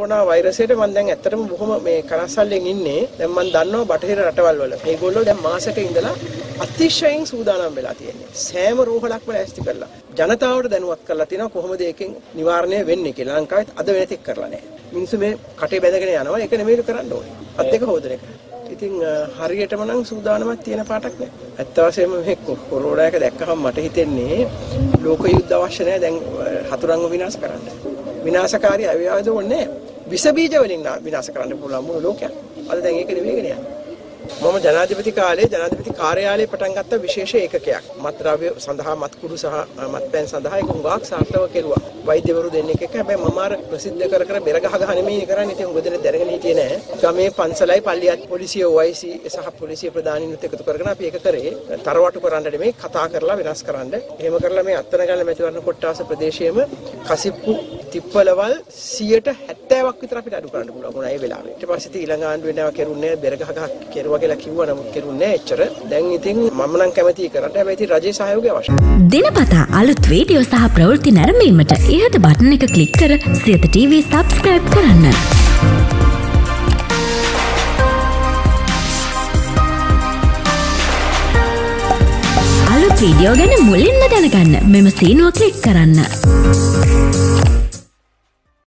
Corona වෛරසයට මම දැන් ඇත්තටම බොහොම මේ කනස්සල්ලෙන් ඉන්නේ. දැන් මම දන්නවා බටහිර රටවල් වල. මේගොල්ලෝ දැන් මාසෙක ඉඳලා අතිශයින් සූදානම් වෙලා තියෙන්නේ. සෑම රෝහලක්ම ලෑස්ති කරලා. ජනතාවට දැනුවත් කරලා තියෙනවා කොහොමද ඒකෙන් නිවාරණය වෙන්නේ කියලා. ලංකාවෙත් අද වෙනතෙක් කරලා නැහැ. මිනිස්සු මේ කටේ බැඳගෙන යනවා. ඒක නෙමෙයි කරන්න ඕනේ. අත් දෙක හොදන එක. ඉතින් හරියටම නම් සූදානමක් තියෙන පාටක් නෑ. ඇත්ත වශයෙන්ම මේ කොරෝනා එක දැක්කහම මට හිතෙන්නේ ලෝක යුද්ධ අවශ්‍ය නෑ දැන් හතුරන්ව විනාශ කරන්න. විනාශකාරී අවිවාද ඕනේ විස බීජ වලින් විනාශ කරන්න පුළුවන් මුළු ලෝකයක්. අද දැන් ඒක නෙවෙයිගෙන යන්නේ. මම ජනාධිපති කාලේ ජනාධිපති කාර්යාලයේ පටන් ගත්ත විශේෂ ඒකකයක්. මත්ද්‍රව්‍ය සඳහා මත්කුඩු සහ මත්පැන් සඳහා ඒක හුඟක් සාර්ථකව කෙරුවා. වෛද්‍යවරු දෙන්නෙක් එක්ක හැබැයි මම අර ප්‍රසිද්ධ කර කර බෙර ගහ ගහ නෙමෙයි කරන්නේ. ඉතින් උගදෙන දැනගෙන හිටියේ නෑ. ගමේ පන්සලයි පල්ලියත් පොලිසිය OIC සහ පොලිසිය ප්‍රධානීනුත් එකතු කරගෙන අපි ඒක කරේ. තරවටු කරන්න නෙමෙයි කතා කරලා වෙනස් කරන්න. එහෙම කරලා මේ අත්තනගල්ල මැතිවරණ කොට්ටාස ප්‍රදේශයේම කසිප්පු තිප්පලවල් 170ක් විතර අපිට අඩු කරන්න පුළුවන් වුණා ඒ වෙලාවේ. ඊට පස්සේ ඊළඟ ආණ්ඩුවේ නෑ කෙරුන්නේ බෙර ගහ ගහ කෙරුවා කියලා කිව්වා නමුත් කෙරුන්නේ නෑ එච්චර. දැන් ඉතින් මම නම් කැමතියි කරන්න. හැබැයි ඉතින් රජයේ සහයෝගය අවශ්‍යයි. දිනපතා අලුත් වීඩියෝ සහ ප්‍රවෘත්ති නැරඹීමට ඉහත බටන එක ක්ලික් කර සියත TV සබස්ක්‍රයිබ් කරන්න. අලුත් වීඩියෝ ගැන මුලින්ම දැනගන්න මෙම සීනුව ක්ලික් කරන්න.